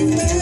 you.